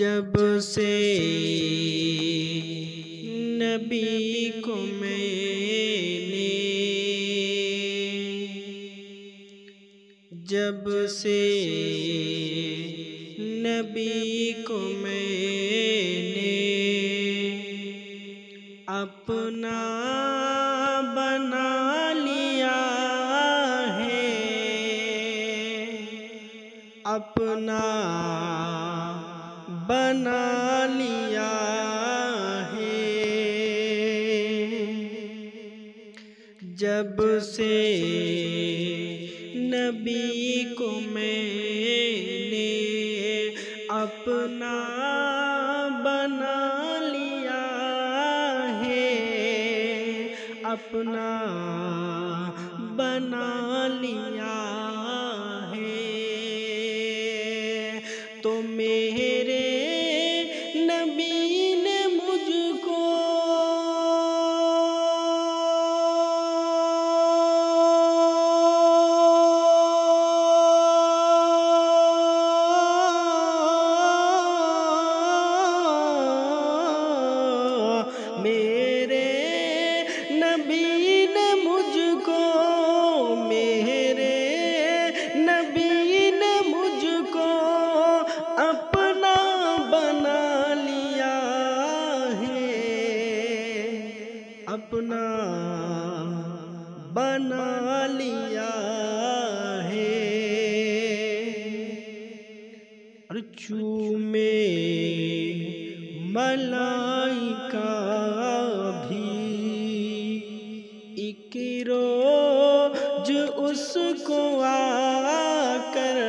जब से नबी को मैंने जब से नबी को मैंने अपना बना लिया है, अपना बना लिया है। जब से नबी को मैंने अपना बना लिया है, अपना बना लिया है तो चूमे मलाइका भी। इक रोज उसको आकर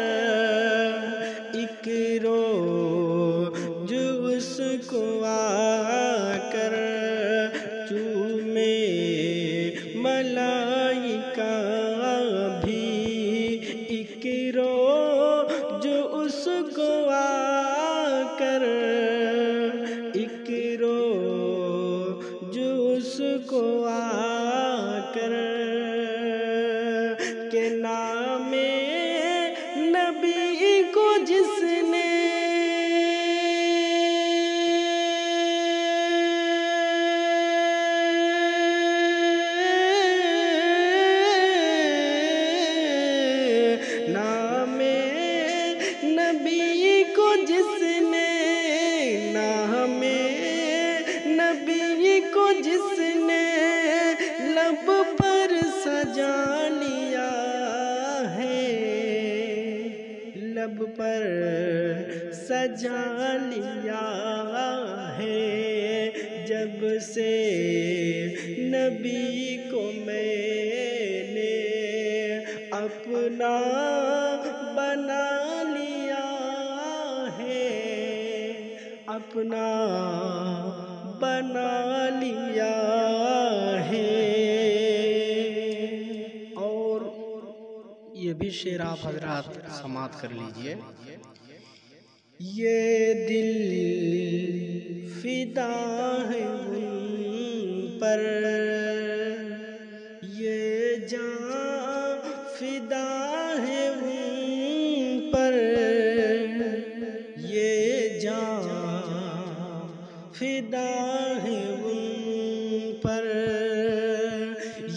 नबी को जिसने लब पर सजा लिया है, लब पर सजा लिया है। जब से नबी को मैंने अपना बना लिया है, अपना बना लिया है। और ये भी शेर आप हजरात समाप्त कर लीजिए। ये दिल फिदा है।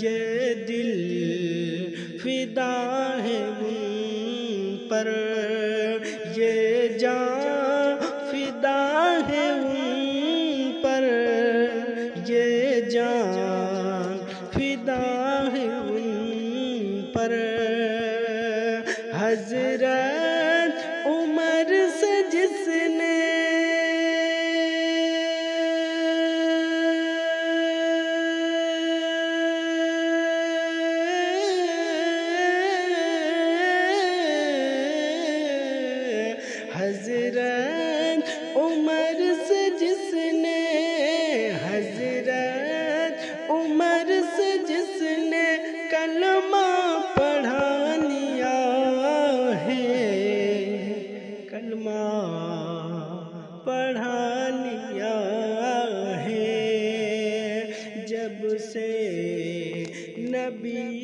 ये दिल फिदा है उन पर। ये जान फिदा है उन पर। ये जान फिदा है उन पर। हज़रत हज़रत उमर से जिसने, हज़रत उमर से जिसने कलमा पढ़ा लिया है। कलमा पढ़ा लिया है। जब से नबी